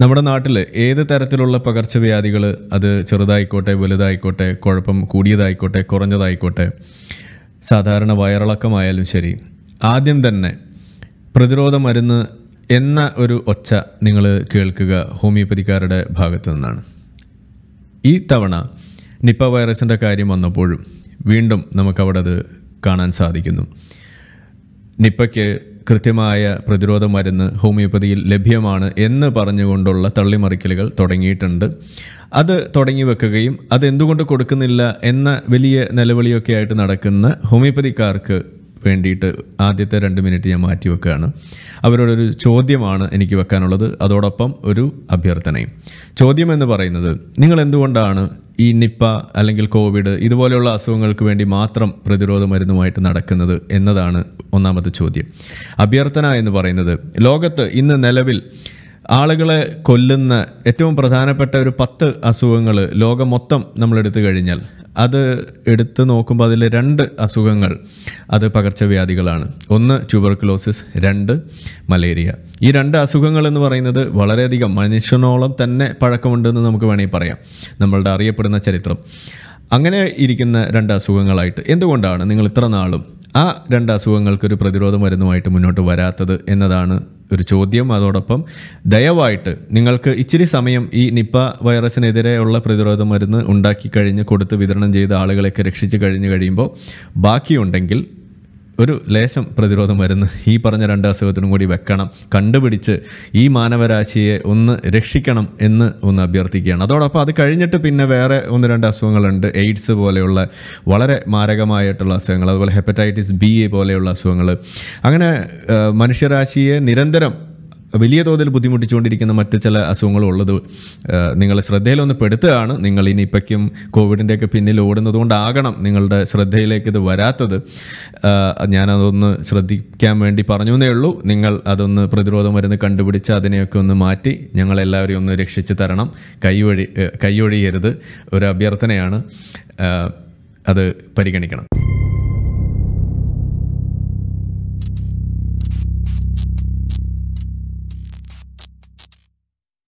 നമ്മുടെ നാട്ടിൽ ഏത് തരത്തിലുള്ള പകർച്ചവ്യാധികൾ അത് ചെറുതായിക്കോട്ടെ വലുതായിക്കോട്ടെ കുഴപ്പം കൂടിയതായിക്കോട്ടെ കുറഞ്ഞതായിക്കോട്ടെ സാധാരണ വയറിളക്കമായാലും ശരി ആദ്യം തന്നെ പ്രതിരോധ മരുന്ന് എന്ന ഒരു ഒച്ച നിങ്ങൾ കേൾക്കുക ഹോമിയോപ്പതിക്കാരുടെ ഭാഗത്തു നിന്നാണ്. ഈ തവണ നിപ്പ വൈറസിന്റെ കാര്യം വന്നപ്പോഴും വീണ്ടും നമുക്കവിടെ അത് കാണാൻ സാധിക്കുന്നു. നിപ്പയ്ക്ക് കൃത്യമായ പ്രതിരോധ മരുന്ന് ഹോമിയോപ്പതിയിൽ ലഭ്യമാണ് എന്ന് പറഞ്ഞുകൊണ്ടുള്ള തള്ളിമറിക്കലുകൾ തുടങ്ങിയിട്ടുണ്ട്. അത് തുടങ്ങി വെക്കുകയും അതെന്തുകൊണ്ട് കൊടുക്കുന്നില്ല എന്ന വലിയ നിലവിളിയൊക്കെ ആയിട്ട് നടക്കുന്ന ഹോമിയോപ്പതിക്കാർക്ക് വേണ്ടിയിട്ട് ആദ്യത്തെ രണ്ട് മിനിറ്റ് ഞാൻ മാറ്റി വെക്കുകയാണ്. അവരോടൊരു ചോദ്യമാണ് എനിക്ക് വെക്കാനുള്ളത്. അതോടൊപ്പം ഒരു അഭ്യർത്ഥനയും. ചോദ്യം എന്ന് പറയുന്നത് നിങ്ങൾ എന്തുകൊണ്ടാണ് ഈ നിപ്പ അല്ലെങ്കിൽ കോവിഡ് ഇതുപോലെയുള്ള അസുഖങ്ങൾക്ക് വേണ്ടി മാത്രം പ്രതിരോധ മരുന്നുമായിട്ട് നടക്കുന്നത് എന്നതാണ് ഒന്നാമത്തെ ചോദ്യം. അഭ്യർത്ഥന എന്ന് പറയുന്നത് ലോകത്ത് ഇന്ന് നിലവിൽ ആളുകളെ കൊല്ലുന്ന ഏറ്റവും പ്രധാനപ്പെട്ട ഒരു പത്ത് അസുഖങ്ങൾ ലോകം മൊത്തം നമ്മളെടുത്തു കഴിഞ്ഞാൽ അത് എടുത്തു നോക്കുമ്പോൾ അതിൽ രണ്ട് അസുഖങ്ങൾ. അത് പകർച്ചവ്യാധികളാണ്. ഒന്ന് ട്യൂബർക്കുലോസിസ് രണ്ട് മലേറിയ ഈ രണ്ട് അസുഖങ്ങൾ എന്ന് പറയുന്നത് വളരെയധികം മനുഷ്യനോളം തന്നെ പഴക്കമുണ്ടെന്ന് നമുക്ക് വേണമെങ്കിൽ പറയാം. നമ്മളുടെ അറിയപ്പെടുന്ന ചരിത്രം. അങ്ങനെ ഇരിക്കുന്ന രണ്ട് അസുഖങ്ങളായിട്ട് എന്തുകൊണ്ടാണ് നിങ്ങൾ ഇത്ര നാളും ആ രണ്ട് അസുഖങ്ങൾക്കൊരു പ്രതിരോധ മരുന്നുമായിട്ട് മുന്നോട്ട് വരാത്തത് എന്നതാണ് ഒരു ചോദ്യം. അതോടൊപ്പം ദയവായിട്ട് നിങ്ങൾക്ക് ഇച്ചിരി സമയം ഈ നിപ്പ വൈറസിനെതിരെയുള്ള പ്രതിരോധ മരുന്ന് ഉണ്ടാക്കി കഴിഞ്ഞ് കൊടുത്ത് വിതരണം ചെയ്ത ആളുകളെയൊക്കെ രക്ഷിച്ച് കഴിഞ്ഞ് കഴിയുമ്പോൾ ബാക്കിയുണ്ടെങ്കിൽ ഒരു ലേശം പ്രതിരോധം മരുന്ന് ഈ പറഞ്ഞ രണ്ട് അസുഖത്തിനും കൂടി വെക്കണം. കണ്ടുപിടിച്ച് ഈ മാനവരാശിയെ ഒന്ന് രക്ഷിക്കണം എന്ന് ഒന്ന് അഭ്യർത്ഥിക്കുകയാണ്. അതോടൊപ്പം അത് കഴിഞ്ഞിട്ട് പിന്നെ വേറെ ഒന്ന് രണ്ട് അസുഖങ്ങളുണ്ട്. എയ്ഡ്സ് പോലെയുള്ള വളരെ മാരകമായിട്ടുള്ള അസുഖങ്ങൾ അതുപോലെ ഹെപ്പറ്റൈറ്റിസ് ബി പോലെയുള്ള അസുഖങ്ങൾ. അങ്ങനെ മനുഷ്യരാശിയെ നിരന്തരം വലിയ തോതിൽ ബുദ്ധിമുട്ടിച്ചുകൊണ്ടിരിക്കുന്ന മറ്റ് ചില അസുഖങ്ങളും ഉള്ളത് നിങ്ങൾ നിങ്ങൾ ശ്രദ്ധയിലൊന്ന് പെടുത്തുകയാണ്. നിങ്ങൾ ഈ നിപ്പയ്ക്കും കോവിഡിന്റെയൊക്കെ പിന്നിൽ ഓടുന്നതുകൊണ്ടാകണം നിങ്ങളുടെ ശ്രദ്ധയിലേക്ക് ഇത് വരാത്തത്. ഞാനതൊന്ന് ശ്രദ്ധിക്കാൻ വേണ്ടി പറഞ്ഞു എന്നേ ഉള്ളൂ. നിങ്ങൾ അതൊന്ന് പ്രതിരോധ മരുന്ന് കണ്ടുപിടിച്ച് അതിനെയൊക്കെ ഒന്ന് മാറ്റി ഞങ്ങളെല്ലാവരെയും ഒന്ന് രക്ഷിച്ച് തരണം. കൈവഴി കൈയൊഴിയരുത്. ഒരു അഭ്യർത്ഥനയാണ്. അത് പരിഗണിക്കണം.